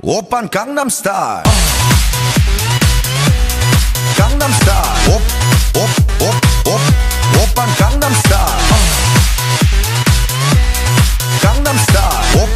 Open Gangnam Style. Gangnam Style. Op, op, Gangnam Style. Gangnam Style.